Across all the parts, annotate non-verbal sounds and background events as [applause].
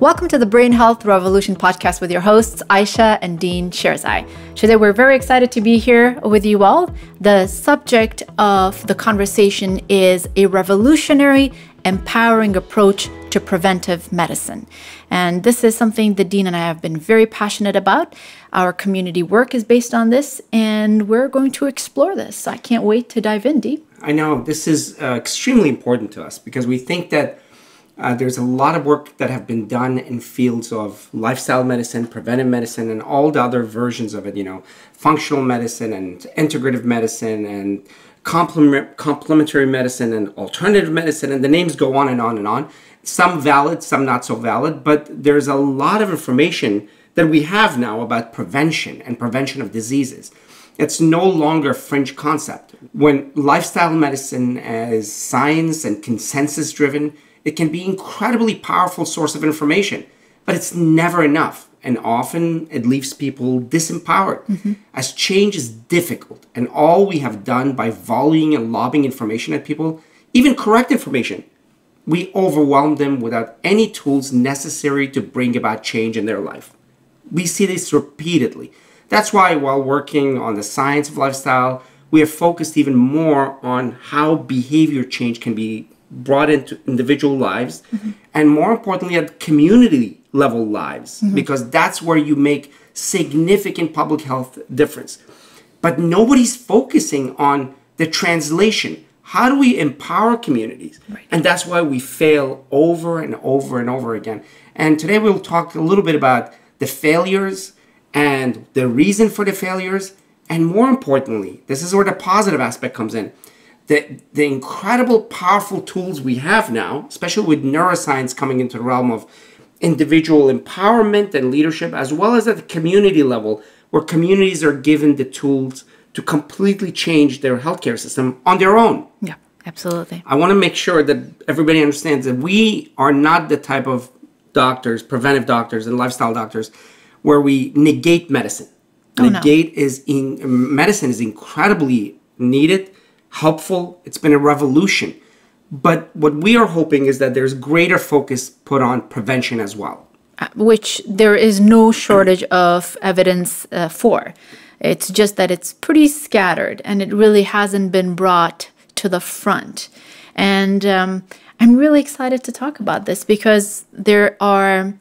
Welcome to the Brain Health Revolution podcast with your hosts, Ayesha and Dean Sherzai. Today, we're very excited to be here with you all. The subject of the conversation is a revolutionary, empowering approach to preventive medicine. And this is something that Dean and I have been very passionate about. Our community work is based on this, and we're going to explore this. I can't wait to dive in deep. I know this is uh, extremely important to us because we think that uh, there's a lot of work that have been done in fields of lifestyle medicine, preventive medicine, and all the other versions of it. You know, functional medicine and integrative medicine and complement, complementary medicine and alternative medicine, and the names go on and on and on. Some valid, some not so valid, but there's a lot of information that we have now about prevention and prevention of diseases. It's no longer a fringe concept. When lifestyle medicine is science and consensus driven, it can be incredibly powerful source of information, but it's never enough. And often it leaves people disempowered mm-hmm. as change is difficult. And all we have done by volleying and lobbing information at people, even correct information, we overwhelm them without any tools necessary to bring about change in their life. We see this repeatedly. That's why, while working on the science of lifestyle, we have focused even more on how behavior change can be brought into individual lives mm-hmm. and more importantly at community level lives mm-hmm. because that's where you make significant public health difference but nobody's focusing on the translation how do we empower communities right. and that's why we fail over and over and over again and today we'll talk a little bit about the failures and the reason for the failures and more importantly this is where the positive aspect comes in the, the incredible powerful tools we have now, especially with neuroscience coming into the realm of individual empowerment and leadership, as well as at the community level, where communities are given the tools to completely change their healthcare system on their own. Yeah, absolutely. I want to make sure that everybody understands that we are not the type of doctors, preventive doctors, and lifestyle doctors, where we negate medicine. Oh, negate no. is in medicine is incredibly needed helpful. It's been a revolution. But what we are hoping is that there's greater focus put on prevention as well. Uh, which there is no shortage of evidence uh, for. It's just that it's pretty scattered and it really hasn't been brought to the front. And um, I'm really excited to talk about this because there are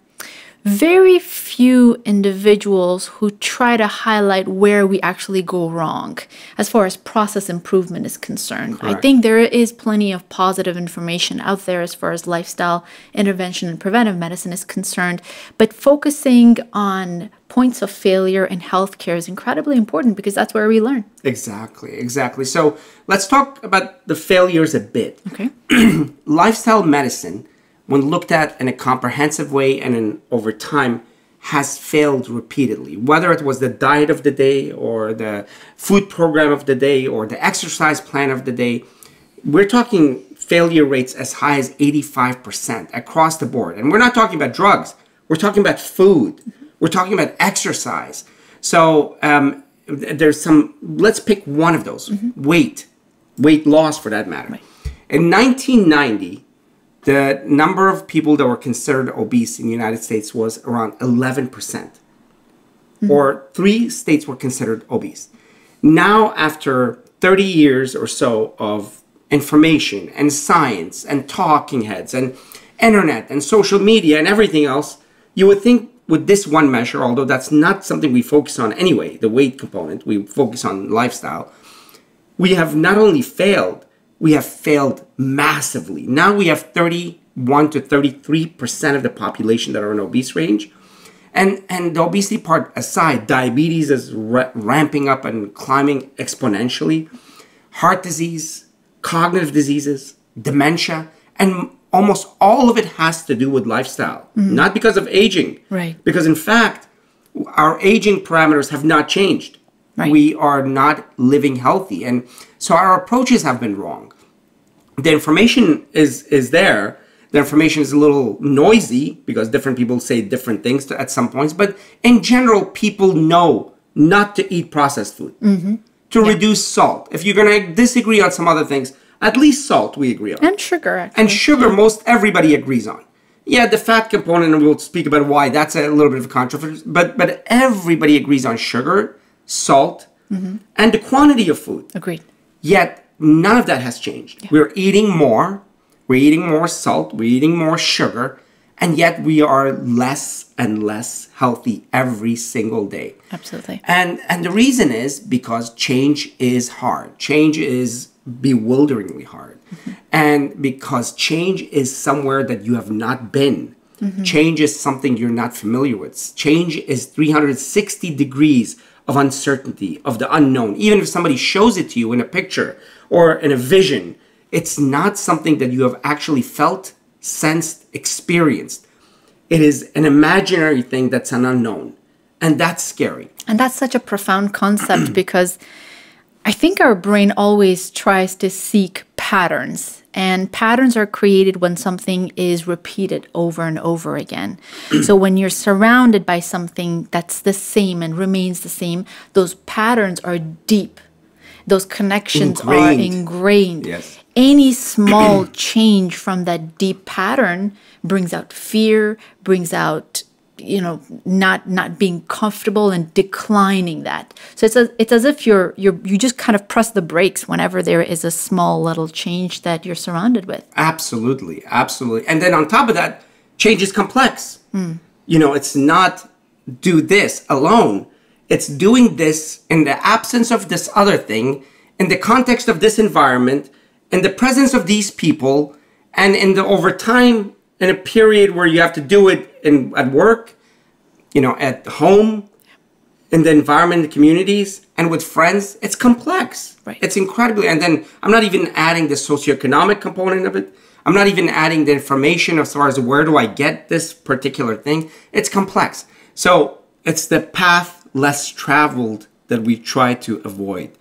very few individuals who try to highlight where we actually go wrong as far as process improvement is concerned. Correct. I think there is plenty of positive information out there as far as lifestyle intervention and preventive medicine is concerned, but focusing on points of failure in healthcare is incredibly important because that's where we learn. Exactly, exactly. So let's talk about the failures a bit. Okay. [clears throat] lifestyle medicine when looked at in a comprehensive way and in, over time, has failed repeatedly. Whether it was the diet of the day or the food program of the day or the exercise plan of the day, we're talking failure rates as high as 85% across the board. And we're not talking about drugs, we're talking about food, we're talking about exercise. So um, there's some, let's pick one of those mm-hmm. weight, weight loss for that matter. Right. In 1990, the number of people that were considered obese in the United States was around 11%. percent mm hmm Or three states were considered obese. Now, after 30 years or so of information and science and talking heads and internet and social media and everything else, you would think with this one measure, although that's not something we focus on anyway, the weight component, we focus on lifestyle, we have not only failed, we have failed massively. Now we have 31 to 33% of the population that are in obese range. And, and the obesity part aside, diabetes is ra- ramping up and climbing exponentially. Heart disease, cognitive diseases, dementia, and almost all of it has to do with lifestyle, mm-hmm. not because of aging. Right. Because in fact, our aging parameters have not changed. Right. We are not living healthy. And so our approaches have been wrong. The information is is there. The information is a little noisy because different people say different things to, at some points. But in general, people know not to eat processed food, mm-hmm. to yeah. reduce salt. If you're going to disagree on some other things, at least salt we agree on. And sugar. Actually. And sugar, yeah. most everybody agrees on. Yeah, the fat component, and we'll speak about why that's a little bit of a controversy. But but everybody agrees on sugar, salt, and the quantity of food. Agreed. Yet none of that has changed. We're eating more, we're eating more salt, we're eating more sugar, and yet we are less and less healthy every single day. Absolutely. And and the reason is because change is hard. Change is bewilderingly hard. Mm-hmm. And because change is somewhere that you have not been. Mm-hmm. Change is something you're not familiar with. Change is 360 degrees of uncertainty, of the unknown. Even if somebody shows it to you in a picture or in a vision, it's not something that you have actually felt, sensed, experienced. It is an imaginary thing that's an unknown. And that's scary. And that's such a profound concept because I think our brain always tries to seek patterns, and patterns are created when something is repeated over and over again. [clears throat] so when you're surrounded by something that's the same and remains the same, those patterns are deep. Those connections are Ingrained. ingrained. Yes. Any [clears throat] small change from that deep pattern brings out fear, brings out you know not not being comfortable and declining that so it's a, it's as if you're you're you just kind of press the brakes whenever there is a small little change that you're surrounded with Absolutely, absolutely. And then on top of that, change is complex. Hmm. You know, it's not do this alone. It's doing this in the absence of this other thing, in the context of this environment, in the presence of these people, and in the over time in a period where you have to do it in at work, you know, at home, in the environment, the communities, and with friends, it's complex. Right. It's incredibly, and then I'm not even adding the socioeconomic component of it. I'm not even adding the information as far as where do I get this particular thing. It's complex. So it's the path less traveled that we try to avoid.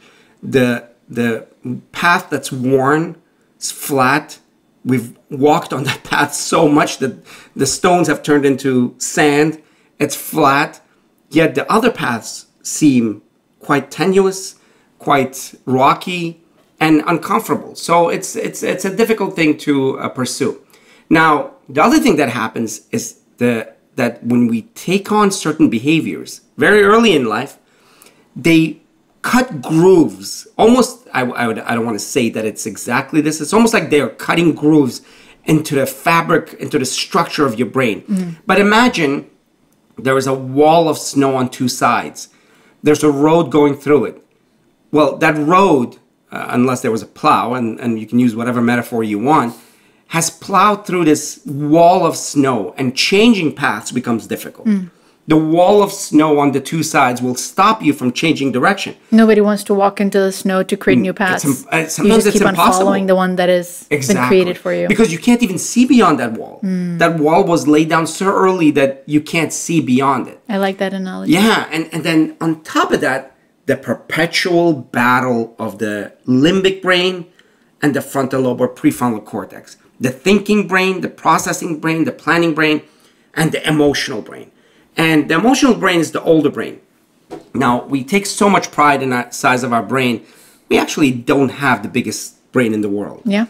The the path that's worn, it's flat. We've walked on that path so much that the stones have turned into sand. It's flat. Yet the other paths seem quite tenuous, quite rocky, and uncomfortable. So it's it's it's a difficult thing to uh, pursue. Now, the other thing that happens is the that when we take on certain behaviors very early in life, they cut grooves. Almost, I, I, would, I don't want to say that it's exactly this. It's almost like they are cutting grooves into the fabric, into the structure of your brain. But imagine there is a wall of snow on two sides. There's a road going through it. Well, that road, uh, unless there was a plow, and, and you can use whatever metaphor you want, has plowed through this wall of snow, and changing paths becomes difficult. The wall of snow on the two sides will stop you from changing direction. nobody wants to walk into the snow to create new paths im- uh, you just it's keep on impossible. following the one that has been created for you Because you can't even see beyond that wall. That wall was laid down so early that you can't see beyond it. i like that analogy Yeah, and, and then on top of that, the perpetual battle of the limbic brain and the frontal lobe or prefrontal cortex. The thinking brain, the processing brain, the planning brain, and the emotional brain. And the emotional brain is the older brain. Now, we take so much pride in that size of our brain, we actually don't have the biggest brain in the world yeah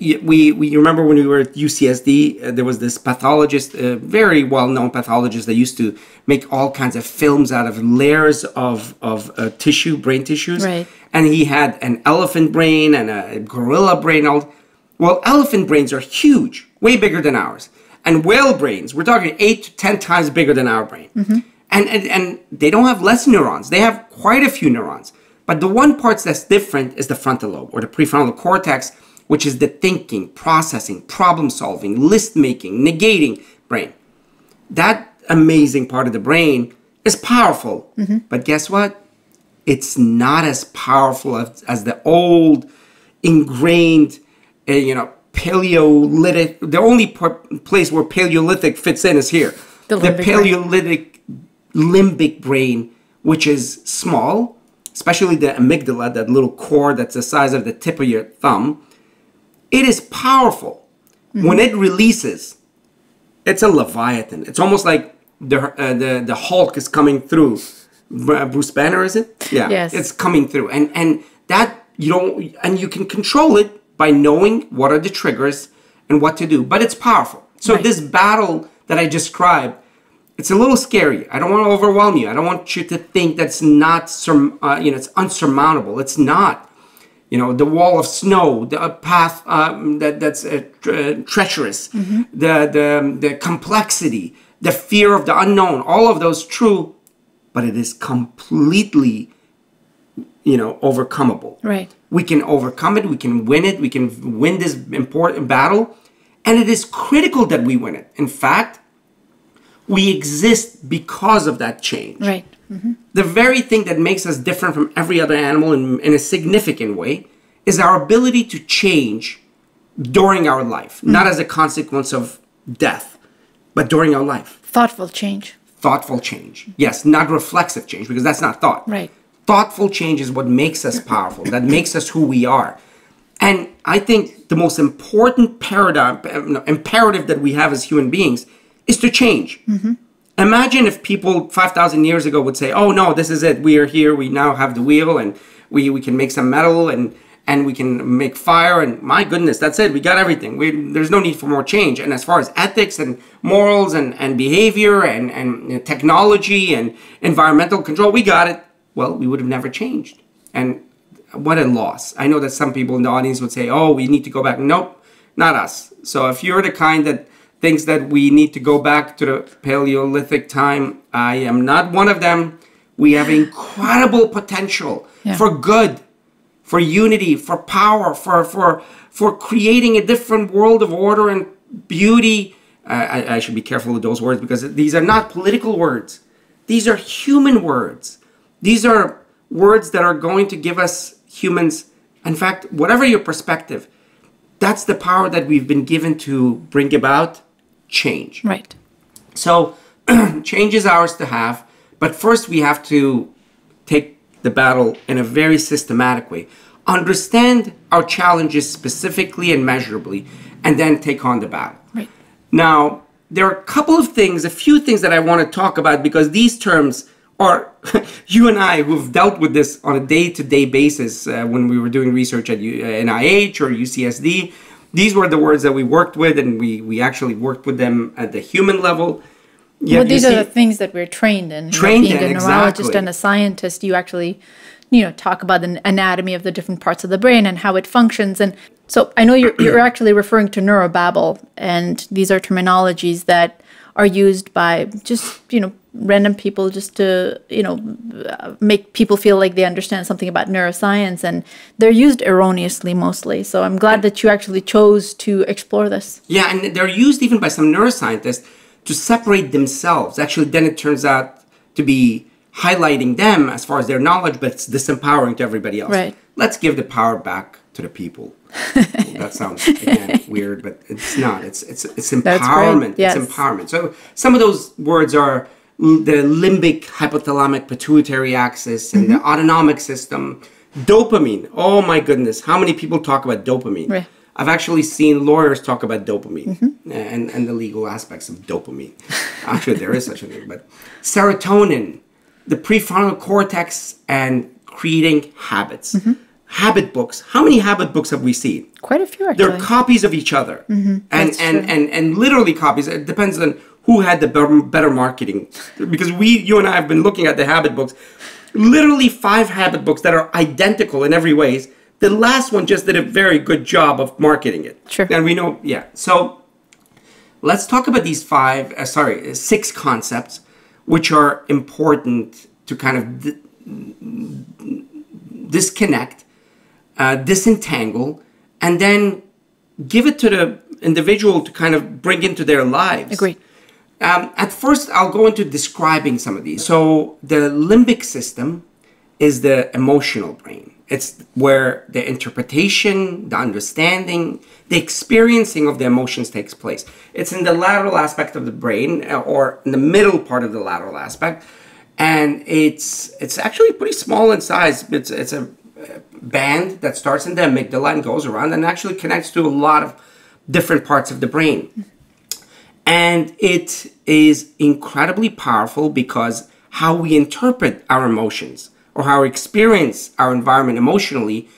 we, we remember when we were at UCSD, uh, there was this pathologist, a very well known pathologist that used to make all kinds of films out of layers of, of uh, tissue, brain tissues. Right. And he had an elephant brain and a gorilla brain. All, well, elephant brains are huge, way bigger than ours. And whale brains, we're talking eight to 10 times bigger than our brain. And, and, and they don't have less neurons, they have quite a few neurons. But the one part that's different is the frontal lobe or the prefrontal cortex, which is the thinking, processing, problem solving, list making, negating brain. That amazing part of the brain is powerful. But guess what? It's not as powerful as, as the old, ingrained, uh, you know, Paleolithic. The only par- place where Paleolithic fits in is here. The the limbic brain. Paleolithic limbic brain, which is small, especially the amygdala, that little core that's the size of the tip of your thumb, it is powerful. When it releases, it's a leviathan. It's almost like the uh, the the Hulk is coming through. Bruce Banner, is it? Yeah, Yes. it's coming through, and and that you don't, and you can control it by knowing what are the triggers and what to do. But it's powerful. So Right. this battle that I described, it's a little scary. I don't want to overwhelm you. I don't want you to think that's not, surm- uh, you know, it's unsurmountable. It's not. You know, the wall of snow, the uh, path um, that that's uh, tre- uh, treacherous, the the the complexity, the fear of the unknown. All of those true, but it is completely, you know, overcomable Right. we can overcome it we can win it we can win this important battle and it is critical that we win it. In fact we exist because of that change. Right. Mm-hmm. the very thing that makes us different from every other animal in, in a significant way is our ability to change during our life. Mm-hmm. Not as a consequence of death but during our life. Thoughtful change. thoughtful change. Yes not reflexive change because that's not thought. Right. Thoughtful change is what makes us powerful that makes us who we are. And i think the most important paradigm imperative that we have as human beings is to change. Mm-hmm. Imagine if people 5000 years ago would say oh no this is it. We are here. We now have the wheel and we, we can make some metal and and we can make fire and my goodness that's it. We got everything. We, there's no need for more change. And as far as ethics and morals and, and behavior and, and technology and environmental control we got it well we would have never changed and what a loss i know that some people in the audience would say oh we need to go back nope not us so if you're the kind that thinks that we need to go back to the paleolithic time i am not one of them we have incredible potential Yeah. for good for unity, for power, for for for creating a different world of order and beauty. I, I- I should be careful with those words because these are not political words. These are human words. These are words that are going to give us humans, in fact, whatever your perspective, that's the power that we've been given to bring about change. Right. So [clears throat] change is ours to have, but first we have to take the battle in a very systematic way. Understand our challenges specifically and measurably, and then take on the battle. Right. Now, there are a couple of things, a few things that I want to talk about because these terms are, [laughs] you and I who've dealt with this on a day to day basis uh, when we were doing research at U- uh, NIH or UCSD, these were the words that we worked with, and we, we actually worked with them at the human level. Yet well, these see- are the things that we're trained in. You know, Trained being in, a neurologist exactly. and a scientist, you actually, you know, talk about the anatomy of the different parts of the brain and how it functions. And so I know you're you're actually referring to neurobabble, and these are terminologies that are used by just you know random people just to you know make people feel like they understand something about neuroscience and they're used erroneously mostly so i'm glad that you actually chose to explore this Yeah, and they're used even by some neuroscientists to separate themselves. Actually, then it turns out to be highlighting them as far as their knowledge, but it's disempowering to everybody else. Right. Let's give the power back to the people. [laughs] that sounds again weird, but it's not. It's it's it's empowerment. yes. It's empowerment. So some of those words are the limbic hypothalamic pituitary axis and Mm-hmm. the autonomic system. Dopamine. Oh my goodness, how many people talk about dopamine? Right. I've actually seen lawyers talk about dopamine Mm-hmm. and, and the legal aspects of dopamine. Actually, there is such a thing, but serotonin, the prefrontal cortex, and creating habits. Mm-hmm. Habit books. How many habit books have we seen? quite a few They're copies of each other, and Mm-hmm. And, true. and and literally copies. It depends on who had the better, better marketing, because we, you and I, have been looking at the habit books. Literally five habit books that are identical in every ways. The last one just did a very good job of marketing it. Sure. And we know, yeah. So let's talk about these five, uh, sorry, uh, six concepts, which are important to kind of di- disconnect, uh, disentangle, and then give it to the individual to kind of bring into their lives. Agreed. Um, at first, I'll go into describing some of these. So, the limbic system is the emotional brain. It's where the interpretation, the understanding, the experiencing of the emotions takes place. It's in the lateral aspect of the brain, uh, or in the middle part of the lateral aspect, and it's it's actually pretty small in size. It's it's a uh, band that starts in the amygdala and goes around and actually connects to a lot of different parts of the brain and it is incredibly powerful because how we interpret our emotions or how we experience our environment emotionally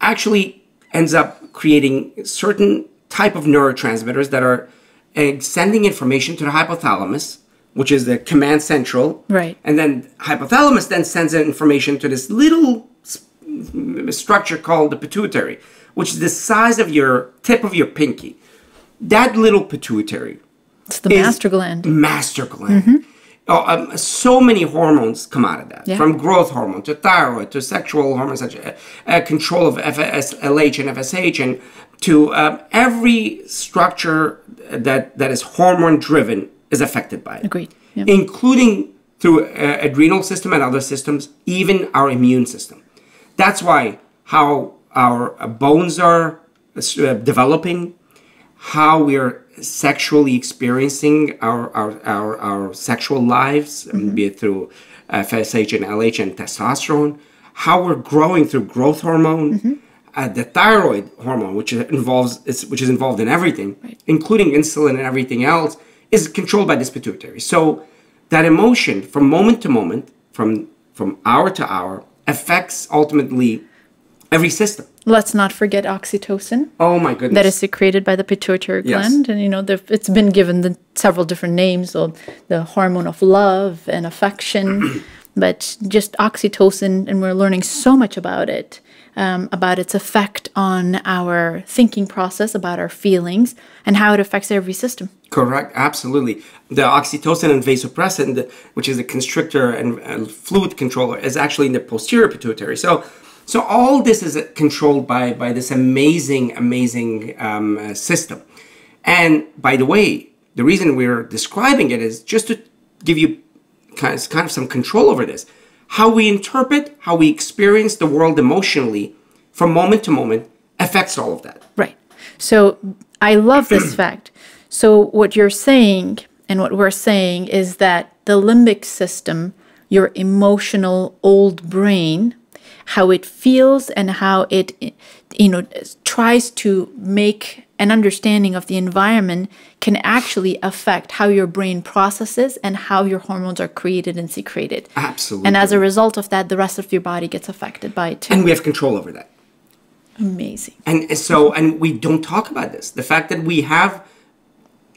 actually ends up creating certain type of neurotransmitters that are uh, sending information to the hypothalamus, which is the command central. Right. And then hypothalamus then sends that information to this little structure called the pituitary, which is the size of your tip of your pinky. That little pituitary It's the master gland. Master gland. Oh, um, so many hormones come out of that, Yeah. from growth hormone to thyroid to sexual hormones such as uh, control of FS, LH and FSH, and to um, every structure that that is hormone driven is affected by it, Agreed. Yeah. including through uh, adrenal system and other systems, even our immune system. That's why how our uh, bones are uh, developing, how we're sexually experiencing our our, our, our sexual lives, um, be it through FSH and LH and testosterone, how we're growing through growth hormone, uh, the thyroid hormone, which involves is, which is involved in everything, including insulin and everything else, is controlled by this pituitary. So that emotion, from moment to moment, from from hour to hour, affects ultimately every system. Let's not forget oxytocin. Oh my goodness! that is secreted by the pituitary Yes. gland and you know it's been given the several different names so the hormone of love and affection [clears throat] but just oxytocin and we're learning so much about it um, about its effect on our thinking process about our feelings and how it affects every system Correct, absolutely. The oxytocin and vasopressin, which is a constrictor and, and fluid controller, is actually in the posterior pituitary. So, so all this is controlled by by this amazing, amazing um, uh, system. And by the way, the reason we're describing it is just to give you kind of, kind of some control over this. How we interpret, how we experience the world emotionally from moment to moment affects all of that. Right. So I love this [clears throat] fact. So what you're saying and what we're saying is that the limbic system, your emotional old brain, how it feels and how it you know tries to make an understanding of the environment can actually affect how your brain processes and how your hormones are created and secreted. Absolutely. And as a result of that, the rest of your body gets affected by it too. and we have control over that. Amazing. And and so, and we don't talk about this. The fact that we have,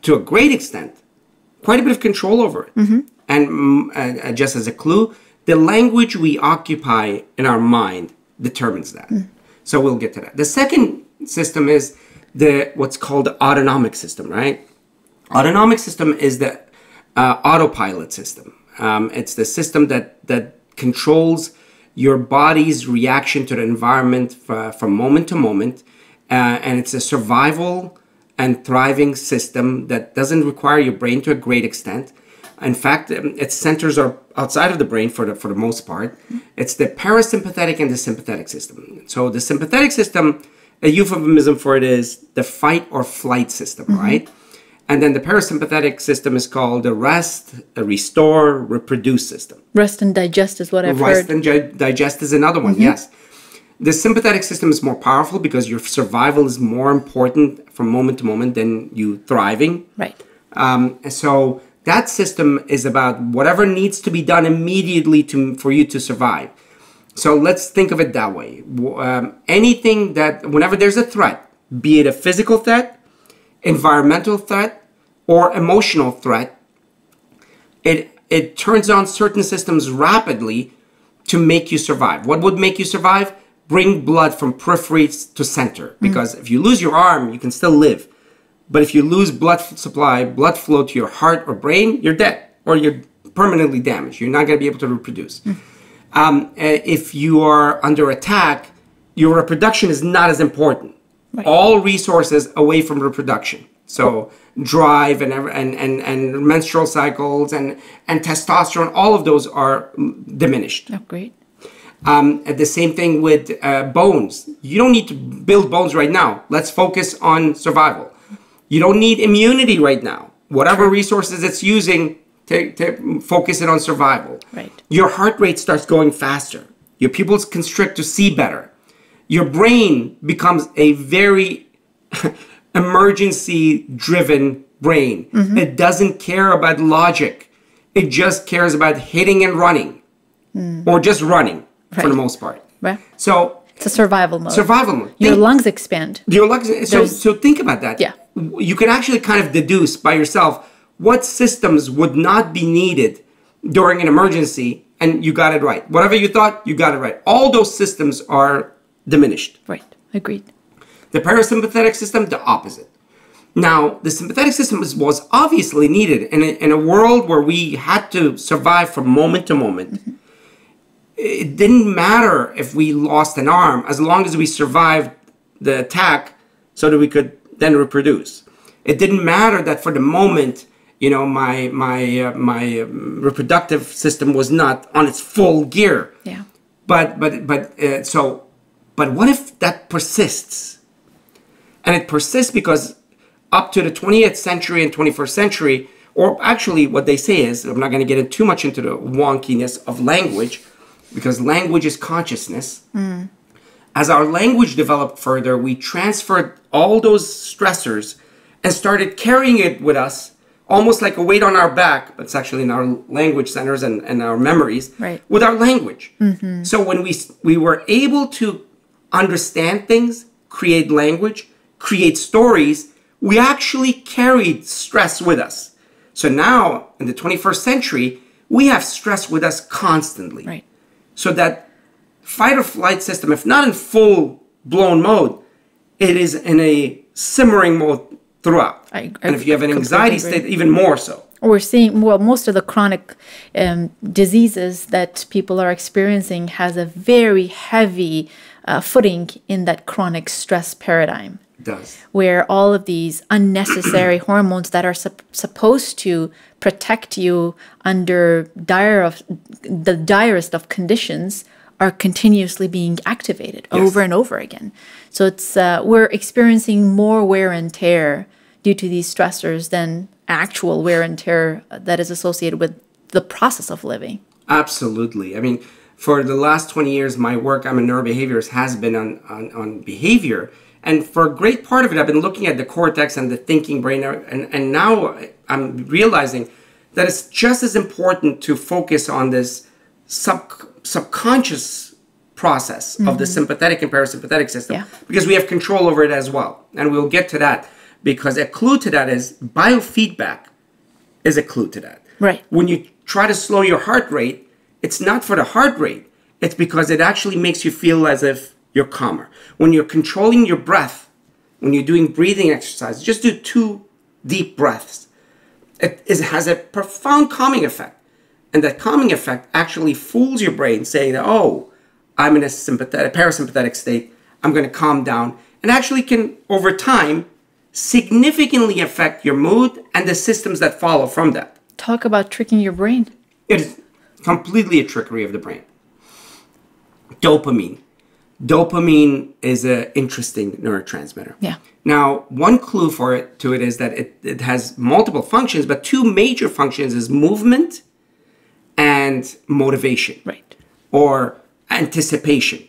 to a great extent, quite a bit of control over it. And mm, uh, uh, just as a clue, the language we occupy in our mind determines that. So we'll get to that. The second system is the what's called the autonomic system, right? Autonomic system is the uh, autopilot system. Um, it's the system that that controls your body's reaction to the environment fr- from moment to moment, uh, and it's a survival and thriving system that doesn't require your brain to a great extent. In fact, um, its centers are outside of the brain for the for the most part. It's the parasympathetic and the sympathetic system. So the sympathetic system, a euphemism for it is the fight or flight system, right? And then the parasympathetic system is called the rest, the restore, reproduce system. Rest and digest is what I've Rest heard. and gi- digest is another one, yes. The sympathetic system is more powerful because your survival is more important from moment to moment than you thriving. Right. Um, so that system is about whatever needs to be done immediately to for you to survive. So let's think of it that way. Um, anything that, whenever there's a threat, be it a physical threat, environmental threat, or emotional threat, it it turns on certain systems rapidly to make you survive. What would make you survive? Bring blood from peripheries to center. Because if you lose your arm, you can still live. But if you lose blood supply, blood flow to your heart or brain, you're dead or you're permanently damaged. You're not going to be able to reproduce. Um, uh, if you are under attack, your reproduction is not as important. All resources away from reproduction. So drive and, and, and, and menstrual cycles and, and testosterone, all of those are mm, diminished. Oh, great. Um, the same thing with uh, bones. You don't need to build bones right now. Let's focus on survival. You don't need immunity right now. Whatever resources it's using, to, to focus it on survival. Right. Your heart rate starts going faster. Your pupils constrict to see better. Your brain becomes a very [laughs] emergency driven brain. Mm-hmm. It doesn't care about logic. It just cares about hitting and running mm. or just running for the most part. Right. So It's a survival mode. survival mode. Your Think- lungs expand. your lungs. So There's- so think about that. Yeah. You can actually kind of deduce by yourself what systems would not be needed during an emergency, and you got it right. Whatever you thought, you got it right. All those systems are diminished. Right. Agreed. The parasympathetic system, the opposite. Now, the sympathetic system was, was obviously needed in a, in a world where we had to survive from moment to moment. Mm-hmm. It didn't matter if we lost an arm as long as we survived the attack so that we could then reproduce. It didn't matter that for the moment, you know, my my uh, my um, reproductive system was not on its full gear. Yeah. But but but uh, so, but what if that persists? And it persists because up to the 20th century and 21st century, or actually what they say is, I'm not going to get in too much into the wonkiness of language, because language is consciousness. Mm. As our language developed further, we transferred all those stressors and started carrying it with us almost like a weight on our back, but it's actually in our language centers and, and our memories right. with our language. Mm-hmm. So when we we were able to understand things, create language, create stories, we actually carried stress with us. So now in the 21st century, we have stress with us constantly. Right. So that fight or flight system, if not in full blown mode, it is in a simmering mode throughout. I, I and if you have an anxiety state, even more so. We're seeing well, most of the chronic um, diseases that people are experiencing has a very heavy uh, footing in that chronic stress paradigm. It does. Where all of these unnecessary [clears throat] hormones that are sup- supposed to protect you under dire of the direst of conditions are continuously being activated yes. over and over again. So it's uh, we're experiencing more wear and tear due to these stressors than actual wear and tear that is associated with the process of living. Absolutely. I mean, for the last 20 years, my work, I'm a neurobehaviorist, has been on, on, on behavior. And for a great part of it, I've been looking at the cortex and the thinking brain. And, and now I'm realizing that it's just as important to focus on this sub, subconscious process mm-hmm. of the mm-hmm. sympathetic and parasympathetic system yeah. because we have control over it as well. And we'll get to that because a clue to that is biofeedback is a clue to that. Right. When you try to slow your heart rate, it's not for the heart rate. It's because it actually makes you feel as if you're calmer. When you're controlling your breath, when you're doing breathing exercises, just do two deep breaths. It, it has a profound calming effect. And that calming effect actually fools your brain saying that, oh, I'm in a sympathetic, parasympathetic state. I'm going to calm down. And actually can, over time, significantly affect your mood and the systems that follow from that. Talk about tricking your brain. It is completely a trickery of the brain. Dopamine. Dopamine is an interesting neurotransmitter. Yeah. Now, one clue for it to it is that it, it has multiple functions, but two major functions is movement and motivation. Right. Or anticipation.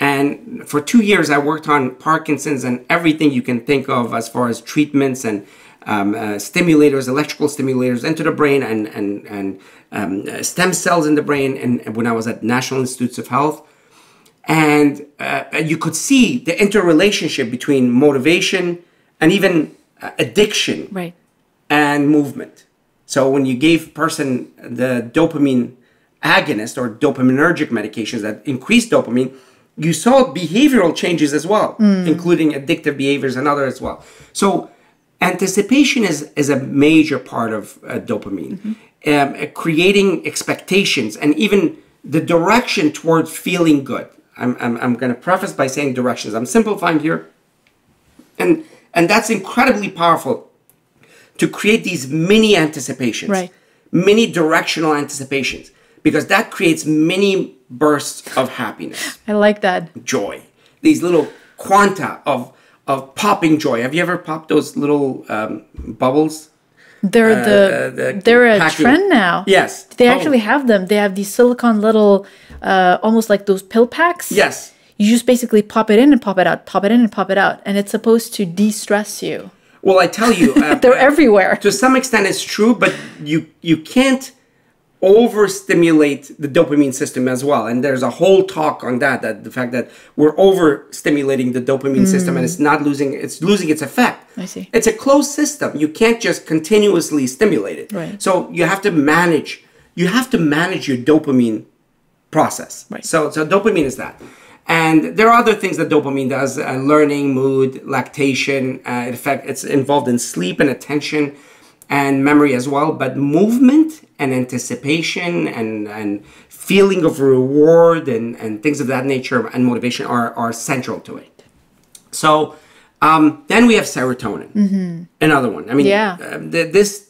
And for two years, I worked on Parkinson's and everything you can think of as far as treatments and um, uh, stimulators, electrical stimulators into the brain and, and, and um, uh, stem cells in the brain. And when I was at National Institutes of Health, and uh, you could see the interrelationship between motivation and even uh, addiction right. and movement. So when you gave person the dopamine agonist or dopaminergic medications that increase dopamine, you saw behavioral changes as well, mm. including addictive behaviors and other as well. So anticipation is, is a major part of uh, dopamine. Mm-hmm. Um, uh, creating expectations and even the direction towards feeling good. I'm, I'm, I'm going to preface by saying directions. I'm simplifying here. And, and that's incredibly powerful to create these mini anticipations, right. mini directional anticipations, because that creates many bursts of happiness. I like that. Joy. These little quanta of of popping joy. Have you ever popped those little um, bubbles? They're uh, the, the, they're a packing. trend now. Yes. They oh. actually have them. They have these silicone little uh, almost like those pill packs. Yes. You just basically pop it in and pop it out, pop it in and pop it out, and it's supposed to de-stress you. Well, I tell you, [laughs] uh, they're everywhere. To some extent, it's true, but you you can't overstimulate the dopamine system as well. And there's a whole talk on that, that the fact that we're overstimulating the dopamine system and it's not losing it's losing its effect. I see. It's a closed system. You can't just continuously stimulate it. Right. So you have to manage you have to manage your dopamine process. Right. So so dopamine is that. And there are other things that dopamine does: uh, learning, mood, lactation. Uh, it affect, it's involved in sleep and attention, and memory as well. But movement and anticipation and and feeling of reward and and things of that nature and motivation are are central to it. So um, then we have serotonin, another one. I mean, Yeah. uh, th- this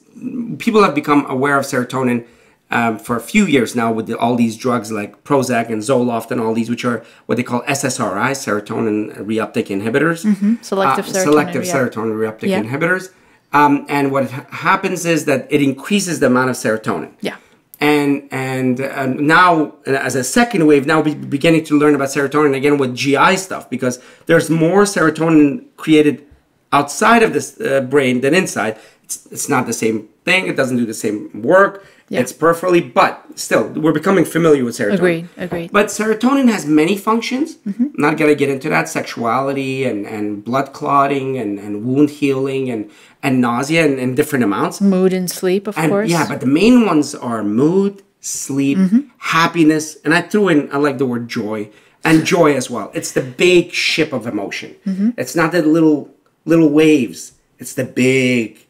people have become aware of serotonin um, for a few years now with the, all these drugs like Prozac and Zoloft and all these, which are what they call SSRI, serotonin reuptake inhibitors, Selective uh, serotonin selective reuptake. serotonin reuptake Yeah. inhibitors. Um, and what ha- happens is that it increases the amount of serotonin Yeah. and and uh, now uh, as a second wave now we're beginning to learn about serotonin again with gi stuff because there's more serotonin created outside of this uh, brain than inside it's, it's not the same thing it doesn't do the same work Yeah. it's peripherally but still we're becoming familiar with serotonin Agreed. Agreed. but serotonin has many functions. Mm-hmm. I'm not going to get into that. Sexuality and, and blood clotting and, and wound healing and, and nausea and, and different amounts. Mood and sleep, of And course. yeah, but the main ones are mood, sleep, Mm-hmm. happiness, and I threw in I like the word joy and [laughs] joy as well. It's the big ship of emotion. Mm-hmm. It's not the little little waves. It's the big,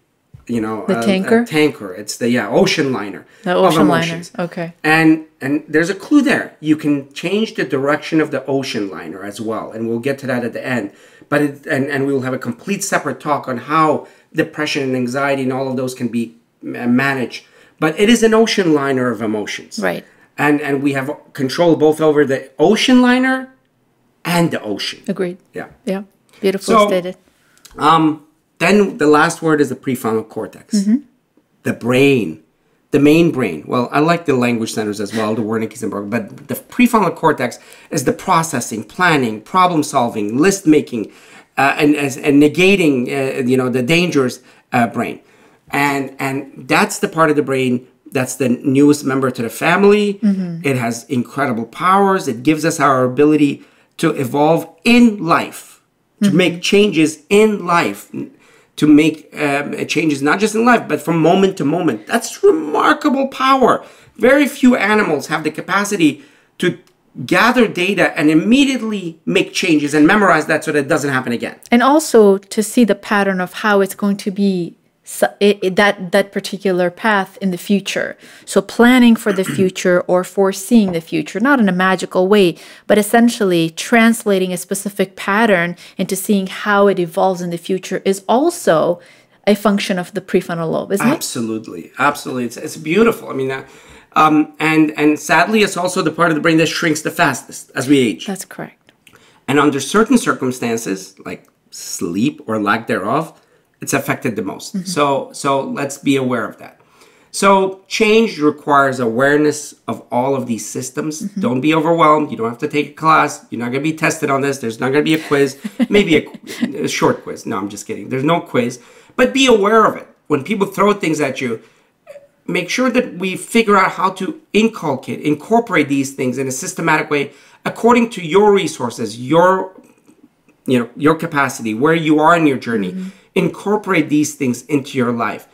you know, The uh, tanker? uh, tanker. It's the yeah ocean liner. the of ocean liner. Okay. And and there's a clue there. You can change the direction of the ocean liner as well, and we'll get to that at the end. But it, and and we'll have a complete separate talk on how depression and anxiety and all of those can be managed. But it is an ocean liner of emotions, Right. And and we have control both over the ocean liner and the ocean. Agreed. Yeah. Yeah. Beautifully So- stated. Then the last word is the prefrontal cortex, the brain, the main brain. Well, I like the language centers as well, the Wernicke's and Berg, but the prefrontal cortex is the processing, planning, problem solving, list making, uh, and, as- and negating, uh, you know, the dangers uh, brain. And, and that's the part of the brain that's the newest member to the family. It has incredible powers. It gives us our ability to evolve in life, to make changes in life, to make um, changes not just in life, but from moment to moment. That's remarkable power. Very few animals have the capacity to gather data and immediately make changes and memorize that so that it doesn't happen again. and also to see the pattern of how it's going to be so- it, it- that that particular path in the future so planning for the future or foreseeing the future not in a magical way but essentially translating a specific pattern into seeing how it evolves in the future is also a function of the prefrontal lobe isn't it Absolutely, absolutely. It's, it's beautiful. I mean, uh, um, and and sadly, it's also the part of the brain that shrinks the fastest as we age. that's correct And under certain circumstances, like sleep or lack thereof, it's affected the most. Mm-hmm. So so let's be aware of that. So change requires awareness of all of these systems. Mm-hmm. Don't be overwhelmed. You don't have to take a class. You're not going to be tested on this. There's not going to be a quiz. [laughs] Maybe a, a short quiz. No, I'm just kidding. There's no quiz. But be aware of it. When people throw things at you, make sure that we figure out how to inculcate, incorporate these things in a systematic way according to your resources, your you know your capacity, where you are in your journey. Mm-hmm. Incorporate these things into your life.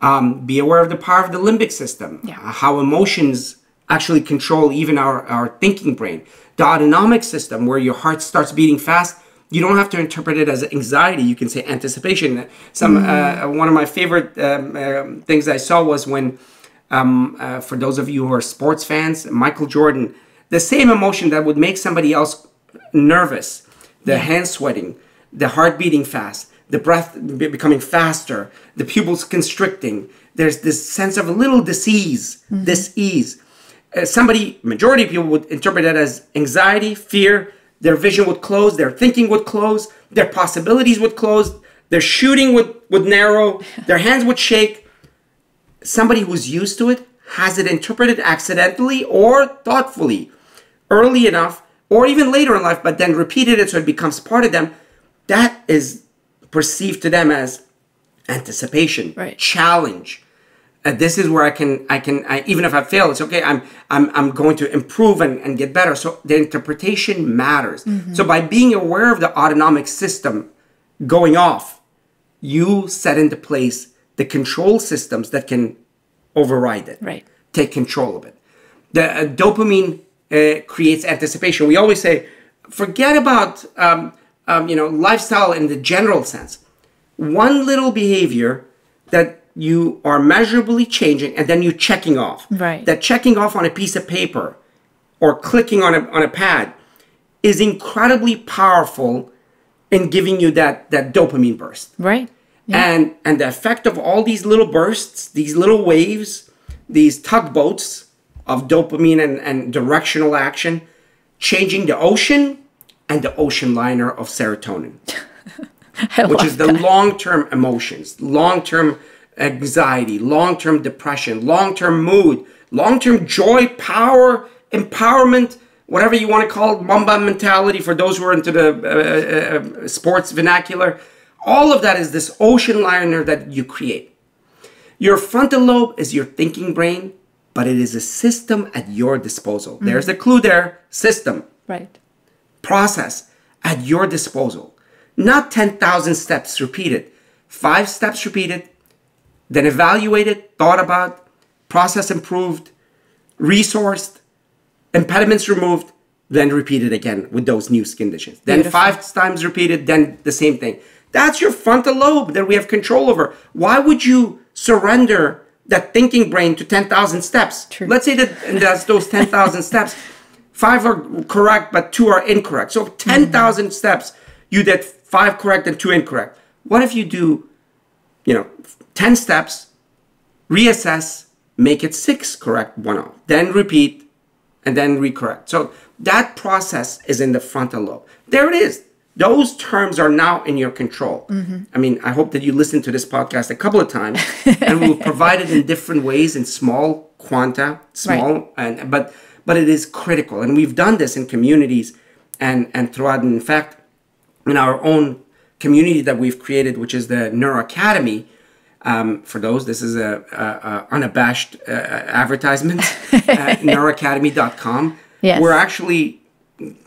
Um, be aware of the power of the limbic system, Yeah. uh, how emotions actually control even our, our thinking brain. The autonomic system, where your heart starts beating fast, you don't have to interpret it as anxiety. You can say anticipation. Some uh, one of my favorite um, um, things I saw was when, um, uh, for those of you who are sports fans, Michael Jordan, the same emotion that would make somebody else nervous, the hands sweating, the heart beating fast, the breath becoming faster, the pupils constricting. There's this sense of a little disease, this ease. Uh, somebody, majority of people would interpret that as anxiety, fear. Their vision would close, their thinking would close, their possibilities would close, their shooting would, would narrow, [laughs] their hands would shake. Somebody who's used to it has it interpreted accidentally or thoughtfully early enough or even later in life, but then repeated it so it becomes part of them. That is perceived to them as anticipation, Right. challenge, uh, this is where I can I can I, even if I fail, it's okay. I'm I'm I'm going to improve and, and get better. So the interpretation matters. So by being aware of the autonomic system going off, you set into place the control systems that can override it. Right. Take control of it. The uh, dopamine uh, creates anticipation. We always say, forget about um, um, you know lifestyle in the general sense. One little behavior that you are measurably changing, and then you checking off. Right. That checking off on a piece of paper or clicking on a on a pad is incredibly powerful in giving you that that dopamine burst Right. and and the effect of all these little bursts these little waves these tugboats of dopamine and, and directional action changing the ocean and the ocean liner of serotonin [laughs] which is the long-term emotions long-term anxiety long-term depression long-term mood long-term joy power empowerment whatever you want to call it mamba mentality for those who are into the uh, uh, sports vernacular. All of that is this ocean liner that you create. Your frontal lobe is your thinking brain but it is a system at your disposal. There's the clue there system. Right. Process at your disposal. Not 10,000 steps repeated. Five steps repeated, then evaluated, thought about, process improved, resourced, impediments removed, then repeated again with those new skin conditions. Then Beautiful. five times repeated, then the same thing. That's your frontal lobe that we have control over. Why would you surrender that thinking brain to 10,000 steps? True. Let's say that that's those 10,000 [laughs] steps. Five are correct, but two are incorrect. So mm-hmm. 10,000 steps, you did five correct and two incorrect. What if you do, you know, 10 steps, reassess, make it six correct, one off, then repeat, and then recorrect. So that process is in the frontal lobe. There it is. Those terms are now in your control. Mm-hmm. I mean, I hope that you listened to this podcast a couple of times, and we'll [laughs] provide it in different ways in small quanta, small, and but but it is critical. And we've done this in communities and and throughout. In fact, in our own community that we've created, which is the Neuro Academy. Um, for those, this is a, a, a unabashed uh, advertisement [laughs] at neuroacademy.com. Yes. We're actually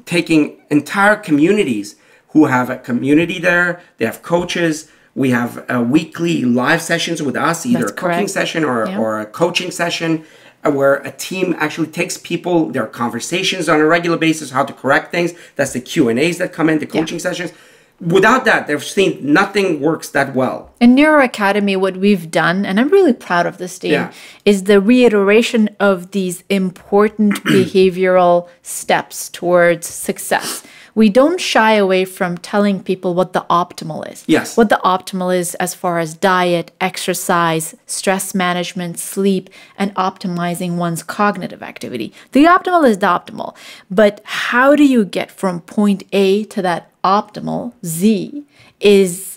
taking entire communities who have a community there. They have coaches. We have uh, weekly live sessions with us, either That's a cooking correct. session or, Yeah. or a coaching session, uh, where a team actually takes people their conversations on a regular basis, how to correct things. That's the Q and A's that come in, the coaching sessions. Without that, they've seen nothing works that well. In Neuro Academy, what we've done, and I'm really proud of this team, Yeah. is the reiteration of these important [clears throat] behavioral steps towards success. We don't shy away from telling people what the optimal is. Yes. What the optimal is as far as diet, exercise, stress management, sleep, and optimizing one's cognitive activity. The optimal is the optimal. But how do you get from point A to that optimal Z is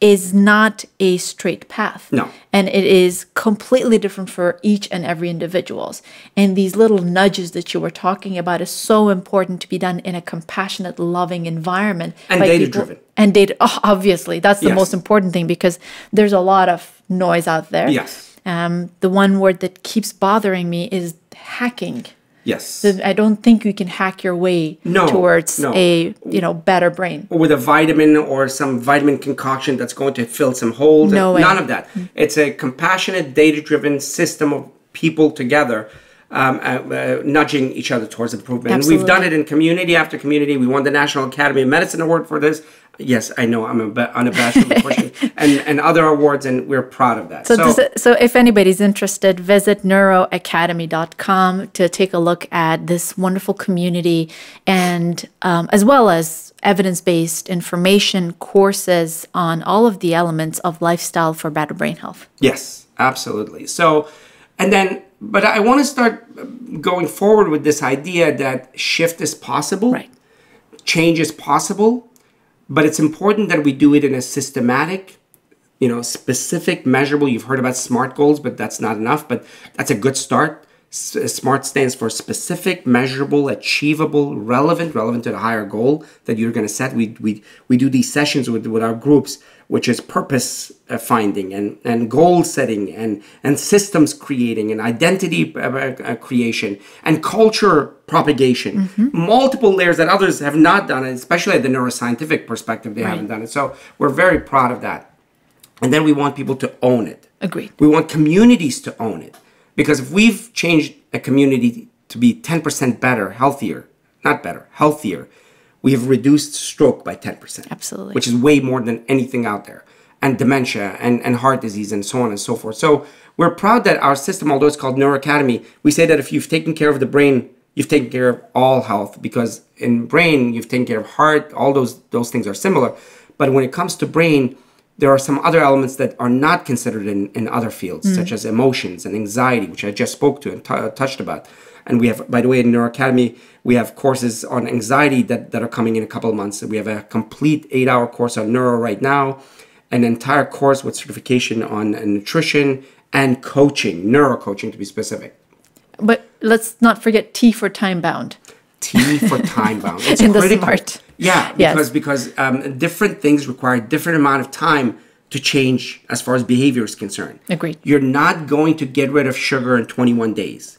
is not a straight path. No. And it is completely different for each and every individuals. And these little nudges that you were talking about is so important to be done in a compassionate, loving environment. And data people- driven. And data, oh, obviously, that's the Yes. most important thing because there's a lot of noise out there. Yes. Um, the one word that keeps bothering me is hacking. Yes. I don't think you can hack your way No, towards no. a you know better brain. or with a vitamin or some vitamin concoction that's going to fill some holes. No way. None of that. It's a compassionate, data-driven system of people together. Um, uh, uh, nudging each other towards improvement. And we've done it in community after community. We won the National Academy of Medicine Award for this. Yes, I know I'm a ba- unabashedly [laughs] pushing, and and other awards, and we're proud of that. So, this, so if anybody's interested, visit neuroacademy.com to take a look at this wonderful community and um, as well as evidence-based information courses on all of the elements of lifestyle for better brain health. Yes, absolutely. So, and then, but I want to start going forward with this idea that shift is possible, Right. change is possible, but it's important that we do it in a systematic, you know, specific, measurable. You've heard about SMART goals, but that's not enough, but that's a good start. SMART stands for specific, measurable, achievable, relevant, relevant to the higher goal that you're going to set. We, we, we do these sessions with, with our groups which is purpose uh, finding and, and goal setting and, and systems creating and identity uh, uh, creation and culture propagation. Multiple layers that others have not done, and especially at the neuroscientific perspective, they haven't done it. So we're very proud of that. And then we want people to own it. Agreed. We want communities to own it. Because if we've changed a community to be 10% better, healthier, not better, healthier, we have reduced stroke by 10%. Absolutely. Which is way more than anything out there. And dementia and, and heart disease and so on and so forth. So we're proud that our system, although it's called Neuro Academy, we say that if you've taken care of the brain, you've taken care of all health because in brain you've taken care of heart, all those those things are similar. But when it comes to brain, there are some other elements that are not considered in, in other fields, such as emotions and anxiety, which I just spoke to and t- touched about. And we have, by the way, in Neuro Academy, we have courses on anxiety that, that are coming in a couple of months. We have a complete eight hour course on neuro right now, an entire course with certification on uh, nutrition and coaching, neuro coaching to be specific. But let's not forget T for time bound. T for time bound. It's In the critical. smart. Yeah, Yes. because because um, different things require different amount of time to change as far as behavior is concerned. Agreed. You're not going to get rid of sugar in 21 days.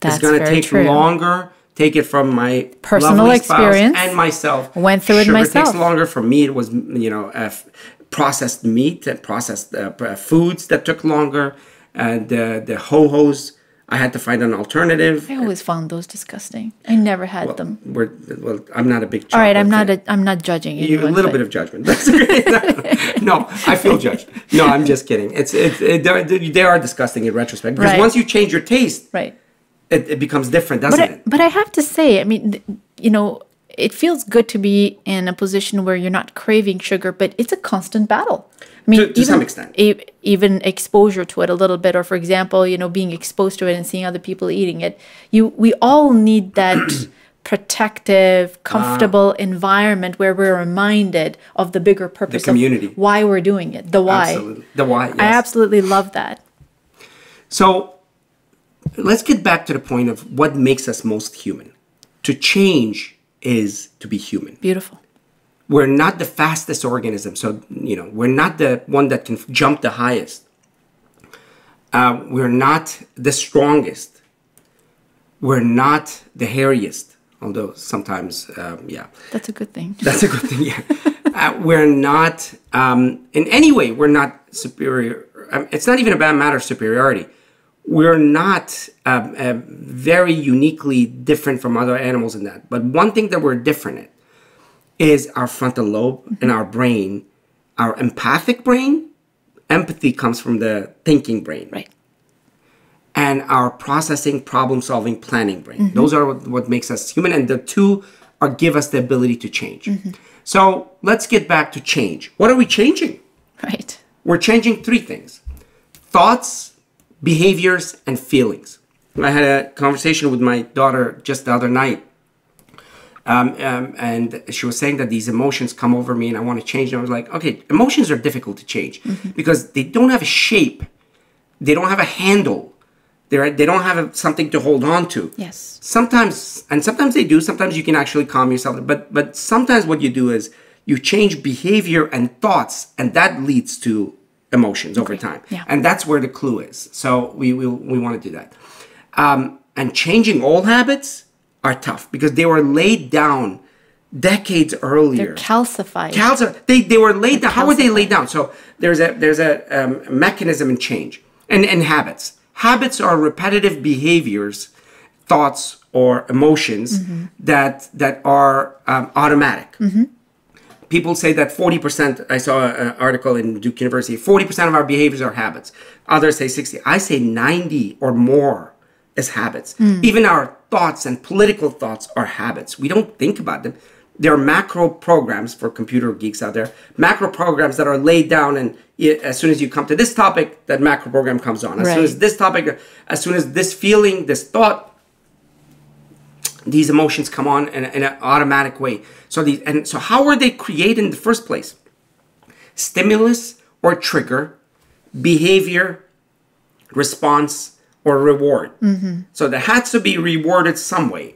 That's it's going to take true. longer. Take it from my Personal experience. and myself. Went through it Sugar myself. takes longer. For me, it was you know uh, f- processed meat and processed uh, p- foods that took longer. And the the ho hos, I had to find an alternative. I always found those disgusting. I never had them. We're, well, I'm not a big. All right, I'm not fan. a, I'm not judging You, a little but- bit of judgment. [laughs] That's great. no, I feel judged. No, I'm just kidding. It's it, it they are disgusting in retrospect because Right. once you change your taste, right. it, it becomes different, doesn't But I, it? but I have to say, I mean, you know, it feels good to be in a position where you're not craving sugar, but it's a constant battle. I mean, To- to some extent. e- even exposure to it a little bit, or for example, you know, being exposed to it and seeing other people eating it. You, we all need that [clears throat] protective, ah. comfortable environment where we're reminded of the bigger purpose the community. of why we're doing it, the why. Absolutely. The why. Yes. I absolutely love that. So let's get back to the point of what makes us most human. To change is to be human. Beautiful. We're not the fastest organism, so you know we're not the one that can jump the highest. Uh, we're not the strongest. We're not the hairiest, although sometimes, um, yeah, That's a good thing. [laughs] that's a good thing. Yeah, uh, we're not um, in any way. We're not superior. Um, it's not even a bad matter of superiority. We're not um, uh, very uniquely different from other animals in that. But one thing that we're different in is our frontal lobe and our brain, our empathic brain. Empathy comes from the thinking brain Right. and our processing, problem solving, planning brain. Mm-hmm. Those are what, what makes us human, and the two are give us the ability to change. Mm-hmm. So let's get back to change. What are we changing? Right. We're changing three things thoughts, behaviors, and feelings. I had a conversation with my daughter just the other night. Um, um, and she was saying that these emotions come over me and I want to change them. I was like, okay, emotions are difficult to change because they don't have a shape, they don't have a handle, they're, they don't have a, something to hold on to. Yes. sometimes and sometimes they do sometimes you can actually calm yourself but but sometimes what you do is you change behavior and thoughts and that leads to emotions over time. Yeah. and that's where the clue is. So we we, we want to do that. Um, and changing old habits are tough because they were laid down decades earlier They're Calcified. Calcium. They they were laid down. How were they laid down? So there's a there's a um, mechanism in change and and habits. Habits are repetitive behaviors, thoughts or emotions that that are um, automatic. People say that 40%, I saw an article in Duke University, 40% of our behaviors are habits. Others say 60. I say 90 or more is habits. Hmm. Even our thoughts and political thoughts are habits. We don't think about them. There are macro programs for computer geeks out there, macro programs that are laid down, and as soon as you come to this topic, that macro program comes on. As soon as this topic, as soon as this feeling, this thought, these emotions come on in, in an automatic way. So these and so how were they created in the first place? Stimulus or trigger, behavior, response, or reward. Mm-hmm. So there had to be rewarded some way.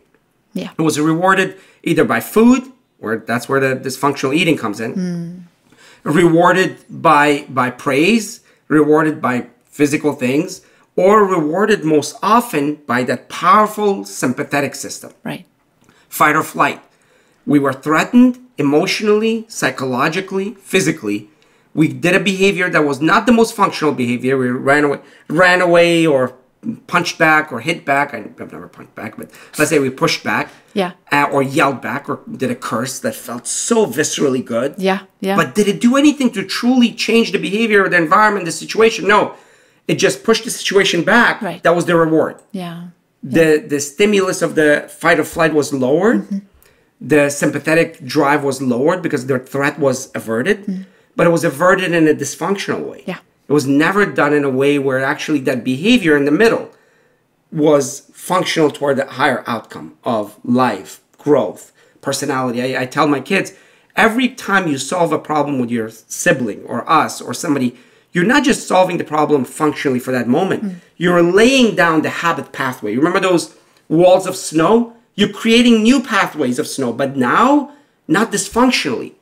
Yeah. It was rewarded either by food, or that's where the dysfunctional eating comes in. Mm. rewarded by by praise, rewarded by physical things, or rewarded most often by that powerful sympathetic system, Right. fight or flight. We were threatened emotionally, psychologically, physically. We did a behavior that was not the most functional behavior. We ran away, ran away, or punched back, or hit back. I- I've never punched back, but let's say we pushed back, Yeah. uh, or yelled back, or did a curse that felt so viscerally good. Yeah. Yeah. But did it do anything to truly change the behavior, of the environment, the situation? No. It just pushed the situation back. Right. That was the reward. yeah. The the stimulus of the fight or flight was lowered. The sympathetic drive was lowered because their threat was averted, but it was averted in a dysfunctional way. Yeah. It was never done in a way where actually that behavior in the middle was functional toward the higher outcome of life, growth, personality. I, I tell my kids every time you solve a problem with your sibling or us or somebody, you're not just solving the problem functionally for that moment, mm. you're laying down the habit pathway. You remember those walls of snow? You're creating new pathways of snow, but now not dysfunctionally,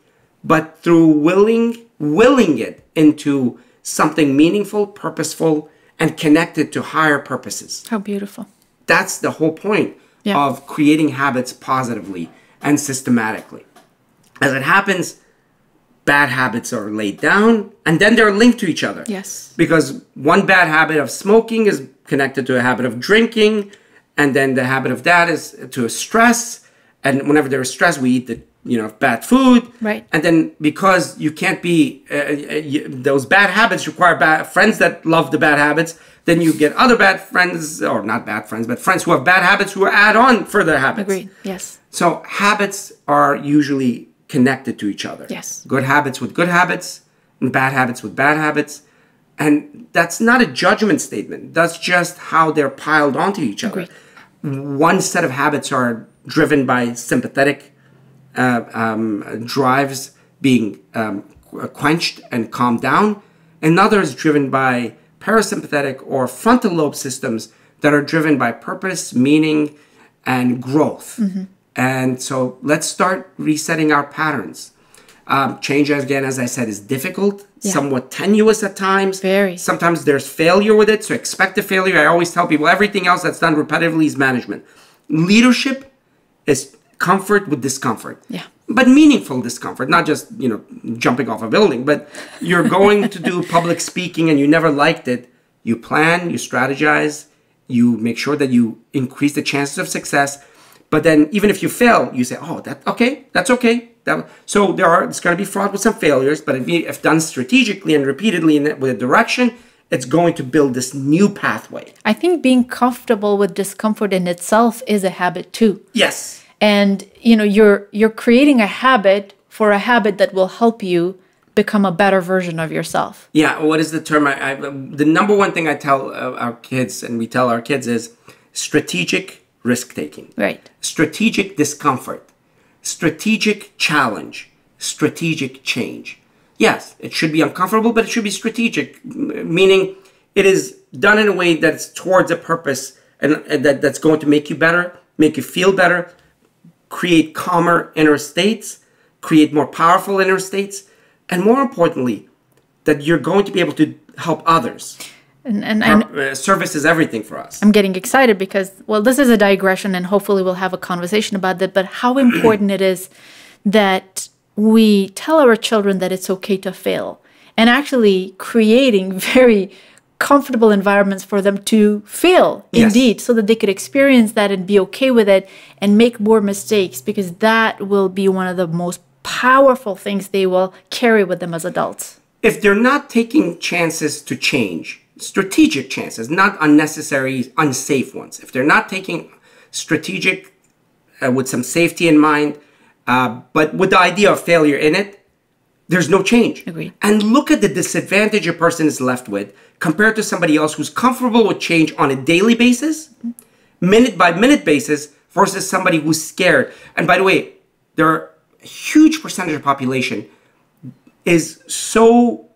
but through willing, willing it into something meaningful, purposeful, and connected to higher purposes How beautiful. that's the whole point Yeah. of creating habits positively and systematically. As it happens, bad habits are laid down and then they're linked to each other. Yes. Because one bad habit of smoking is connected to a habit of drinking, and then the habit of that is to a stress. And whenever there is stress, we eat the you know bad food. Right. And then because you can't be uh, uh, you, those bad habits require bad friends that love the bad habits. Then you get other bad friends, or not bad friends, but friends who have bad habits who add on further habits. Agreed. Yes. So habits are usually connected to each other. Yes. Good habits with good habits, and bad habits with bad habits. And that's not a judgment statement. That's just how they're piled onto each other. One set of habits are driven by sympathetic uh, um, drives being um, quenched and calmed down. Another is driven by parasympathetic or frontal lobe systems that are driven by purpose, meaning, and growth. And so let's start resetting our patterns. Um, change, again, as I said, is difficult, Yeah. somewhat tenuous at times. Very. Sometimes there's failure with it, so expect a failure. I always tell people everything else that's done repetitively is management. Leadership is comfort with discomfort. Yeah. But meaningful discomfort, not just, you know, jumping off a building, but you're going to do [laughs] public speaking and you never liked it. You plan, you strategize, you make sure that you increase the chances of success. But then even if you fail, you say, "Oh, that okay, that's okay." That, so there are it's going to be fraught with some failures, but if, you, if done strategically and repeatedly in, with a direction, it's going to build this new pathway. I think being comfortable with discomfort in itself is a habit too. Yes. And you know, you're you're creating a habit for a habit that will help you become a better version of yourself. Yeah, what is the term? I, I, the number one thing I tell uh, our kids, and we tell our kids, is strategic risk taking, Right. strategic discomfort, strategic challenge, strategic change. Yes, it should be uncomfortable, but it should be strategic, meaning it is done in a way that's towards a purpose and, and that, that's going to make you better, make you feel better, create calmer inner states, create more powerful inner states, and more importantly, that you're going to be able to help others. And and, and Uh, service is everything for us. I'm getting excited because, well, this is a digression, and hopefully we'll have a conversation about that. But how [clears throat] important it is that we tell our children that it's okay to fail, and actually creating [laughs] very comfortable environments for them to fail Yes. indeed so that they could experience that and be okay with it and make more mistakes because that will be one of the most powerful things they will carry with them as adults if they're not taking chances to change, strategic chances, not unnecessary, unsafe ones, if they're not taking strategic uh, with some safety in mind, uh, but with the idea of failure in it, there's no change. Agreed. And look at the disadvantage a person is left with compared to somebody else who's comfortable with change on a daily basis, minute by minute basis, versus somebody who's scared. And by the way, there are a huge percentage of population is so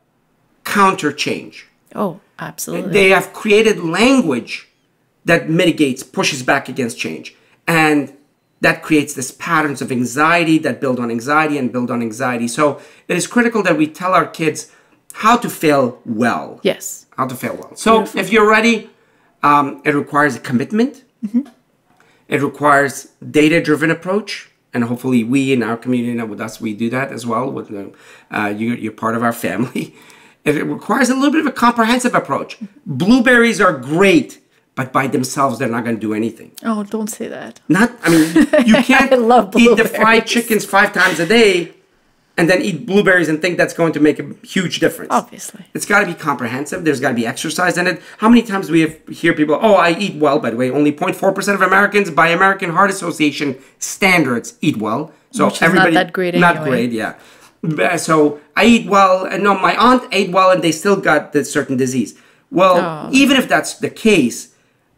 counter change. oh absolutely They have created language that mitigates, pushes back against change. And that creates this patterns of anxiety that build on anxiety and build on anxiety. So it is critical that we tell our kids how to fail well. Yes. How to fail well. So if you're ready, um, it requires a commitment. It requires data-driven approach, and hopefully we in our community and with us we do that as well. With uh, you, you're part of our family. [laughs] It requires a little bit of a comprehensive approach. Blueberries are great, but by themselves they're not going to do anything. Oh, don't say that. Not, I mean, you [laughs] can't love eat the fried chickens five times a day and then eat blueberries and think that's going to make a huge difference. Obviously. It's got to be comprehensive. There's got to be exercise in it. How many times we have hear people, oh, I eat well, by the way. Only 0.4% of Americans by American Heart Association standards eat well. So Which is not everybody that great Not anyway. great, yeah. Uh, So I eat well, and no, my aunt ate well, and they still got the certain disease. Well, Oh. even if that's the case,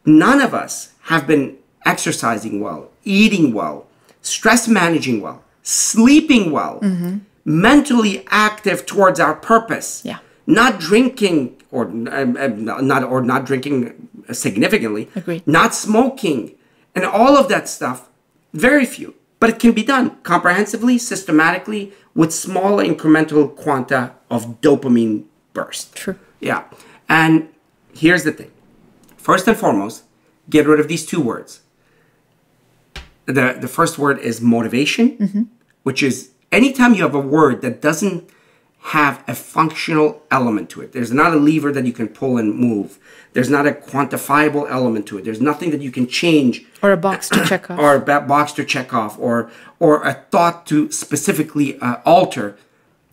none of us have been exercising well, eating well, stress managing well, sleeping well, Mm-hmm. mentally active towards our purpose. Yeah. Not drinking or um, um, not or not drinking significantly. Agreed. Not smoking and all of that stuff. Very few, but it can be done comprehensively, systematically, with small incremental quanta of dopamine burst. True. Yeah. And here's the thing. First and foremost, get rid of these two words. The the first word is motivation, which is anytime you have a word that doesn't have a functional element to it. There's not a lever that you can pull and move. There's not a quantifiable element to it. There's nothing that you can change Or a box to check [coughs] off. or a box to check off or or a thought to specifically uh, alter.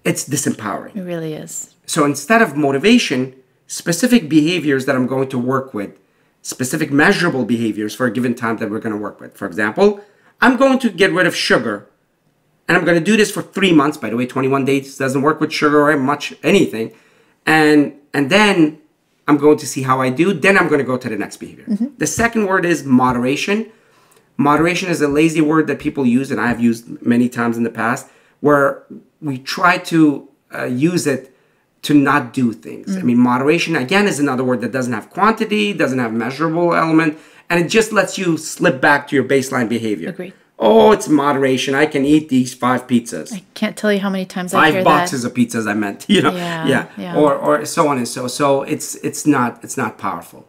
It's disempowering. it really is. So instead of motivation, specific behaviors that I'm going to work with, specific measurable behaviors for a given time that we're going to work with. For example, I'm going to get rid of sugar and I'm going to do this for three months. By the way, 21 days doesn't work with sugar or much anything. And, and then I'm going to see how I do. Then I'm going to go to the next behavior. The second word is moderation. Moderation is a lazy word that people use, and I've used many times in the past, where we try to uh, use it to not do things. I mean, moderation again is another word that doesn't have quantity, doesn't have measurable element, and it just lets you slip back to your baseline behavior. Agreed. Oh, it's moderation. I can eat these five pizzas. I can't tell you how many times I hear Five boxes that. of pizzas. I meant, [laughs] you know, Yeah, yeah, yeah. or or so on and so. So it's it's not it's not powerful,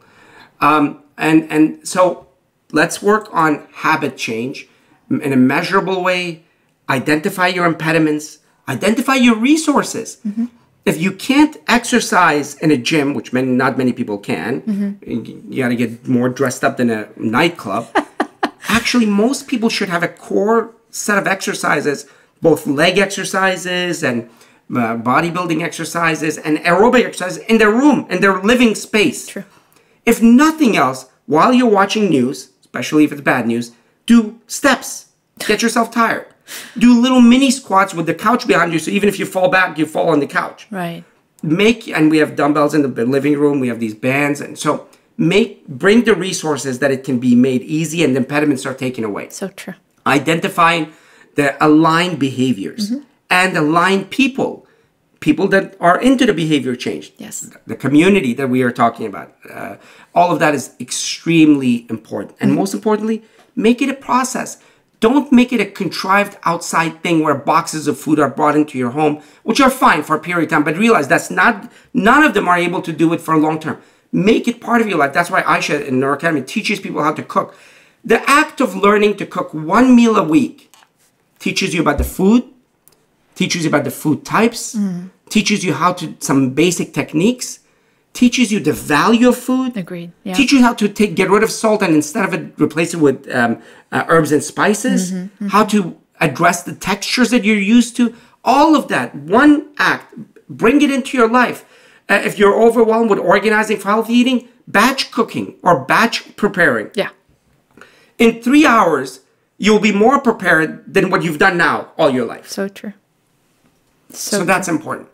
um, and and so let's work on habit change in a measurable way. Identify your impediments. Identify your resources. Mm-hmm. If you can't exercise in a gym, which many not many people can, Mm-hmm. you got to get more dressed up than a nightclub. [laughs] Actually, most people should have a core set of exercises, both leg exercises and uh, bodybuilding exercises and aerobic exercises in their room, in their living space. True. If nothing else, while you're watching news, especially if it's bad news, do steps. Get yourself tired. Do little mini squats with the couch behind you, so even if you fall back, you fall on the couch. Right. make and we have dumbbells in the living room we have these bands and so make bring the resources that it can be made easy and the impediments are taken away. So true. identifying the aligned behaviors and aligned people people that are into the behavior change. Yes. the community that we are talking about uh, all of that is extremely important. And most importantly make it a process don't make it a contrived outside thing where boxes of food are brought into your home which are fine for a period of time but realize that's not none of them are able to do it for a long term. Make it part of your life. That's why Ayesha in our academy teaches people how to cook. The act of learning to cook one meal a week teaches you about the food teaches you about the food types, mm. teaches you how to some basic techniques, teaches you the value of food. Agreed. Yeah. Teach you how to take get rid of salt and instead of it replace it with um, uh, herbs and spices. How to address the textures that you're used to. All of that one act. Bring it into your life. Uh, if you're overwhelmed with organizing for healthy eating, batch cooking or batch preparing. Yeah. In three hours, you'll be more prepared than what you've done now all your life. So true. So, So that's important.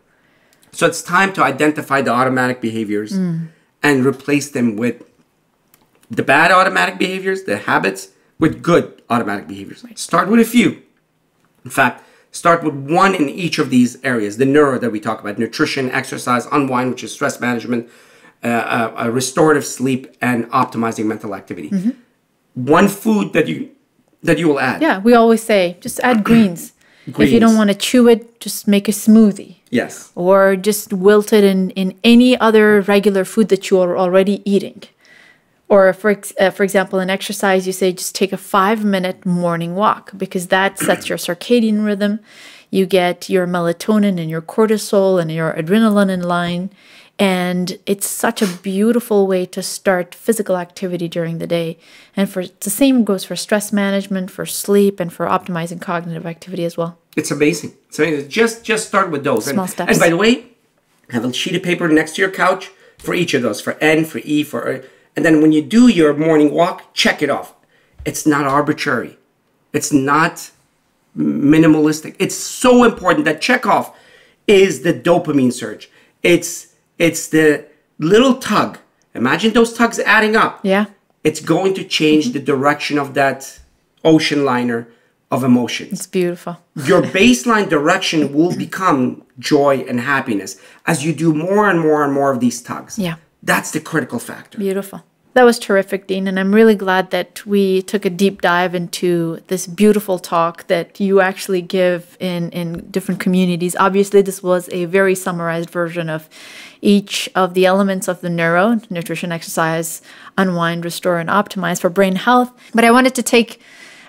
So it's time to identify the automatic behaviors and replace them with the bad automatic behaviors, the habits, with good automatic behaviors. Start with a few. In fact, start with one in each of these areas the neuro that we talk about nutrition, exercise, unwind, which is stress management, uh, uh, uh, restorative sleep, and optimizing mental activity. One food that you that you will add. Yeah, we always say just add greens. If you don't want to chew it, just make a smoothie. Yes. or just wilt it in, in any other regular food that you are already eating. Or for ex- uh, for example, in exercise, you say just take a five minute morning walk because that [coughs] sets your circadian rhythm. You get your melatonin and your cortisol and your adrenaline in line, and it's such a beautiful way to start physical activity during the day. And for the same goes for stress management, for sleep, and for optimizing cognitive activity as well. It's amazing. So just just start with those. Small and, steps. And by the way, have a sheet of paper next to your couch for each of those, for N, for E, for and then when you do your morning walk, check it off. It's not arbitrary. It's not minimalistic. It's so important that check off is the dopamine surge. It's it's the little tug. Imagine those tugs adding up. Yeah. It's going to change mm-hmm. the direction of that ocean liner of emotions It's beautiful. your baseline direction will become joy and happiness as you do more and more and more of these tugs. Yeah. That's the critical factor. Beautiful. That was terrific, Dean. And I'm really glad that we took a deep dive into this beautiful talk that you actually give in, in different communities. Obviously, this was a very summarized version of each of the elements of the neuro nutrition, exercise, unwind, restore, and optimize for brain health. But I wanted to take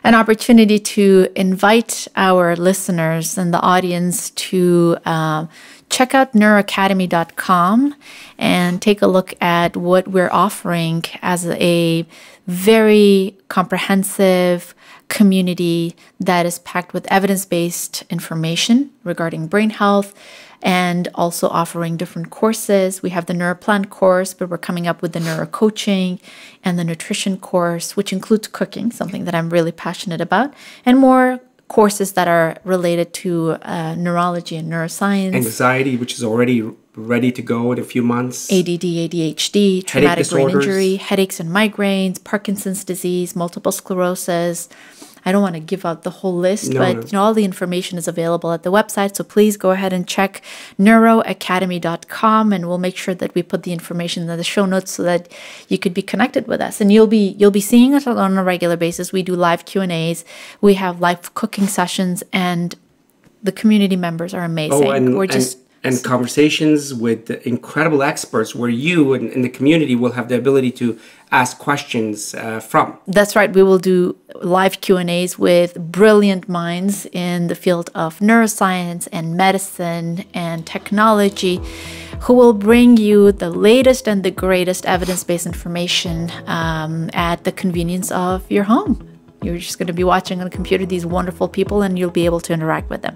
an opportunity to invite our listeners and the audience to um, check out neuroacademy.com and take a look at what we're offering as a very comprehensive community that is packed with evidence based information regarding brain health and also offering different courses. We have the Neuroplan course, but we're coming up with the neuro coaching and the nutrition course, which includes cooking, something that I'm really passionate about, and more courses that are related to uh, neurology and neuroscience. Anxiety, which is already ready to go in a few months. ADD, ADHD, traumatic brain injury, headaches and migraines, Parkinson's disease, multiple sclerosis. I don't want to give out the whole list, No, but no. you know all the information is available at the website. So please go ahead and check neuroacademy.com and we'll make sure that we put the information in the show notes so that you could be connected with us. And you'll be you'll be seeing us on a regular basis. We do live Q&As, we have live cooking sessions and the community members are amazing. Oh, and, We're just and, conversations with the incredible experts where you and, and the community will have the ability to ask questions uh, from. That's right. We will do live Q&As with brilliant minds in the field of neuroscience and medicine and technology who will bring you the latest and the greatest evidence-based information um, at the convenience of your home. You're just going to be watching on a computer these wonderful people and you'll be able to interact with them.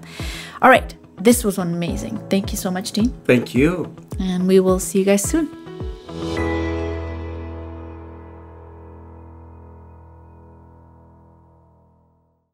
All right. This was amazing. Thank you so much, Dean. Thank you. And we will see you guys soon.